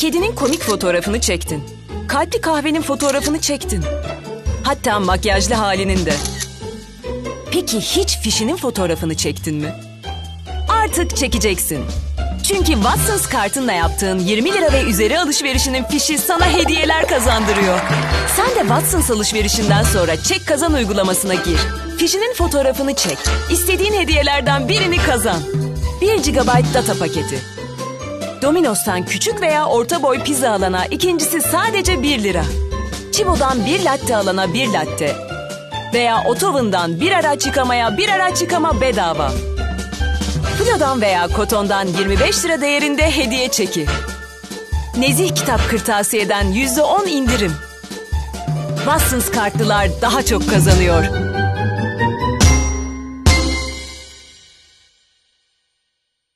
Kedinin komik fotoğrafını çektin. Kalpli kahvenin fotoğrafını çektin. Hatta makyajlı halinin de. Peki hiç fişinin fotoğrafını çektin mi? Artık çekeceksin. Çünkü Watsons kartınla yaptığın 20 lira ve üzeri alışverişinin fişi sana hediyeler kazandırıyor. Sen de Watsons alışverişinden sonra çek kazan uygulamasına gir. Fişinin fotoğrafını çek. İstediğin hediyelerden birini kazan. 1 GB data paketi. Domino's'tan küçük veya orta boy pizza alana ikincisi sadece 1 lira. Çibo'dan bir latte alana bir latte. Veya Otoven'dan bir araç yıkamaya bir araç yıkama bedava. Flo'dan veya Koton'dan 25 lira değerinde hediye çeki. Nezih kitap kırtasiyeden %10 indirim. Watsons kartlılar daha çok kazanıyor.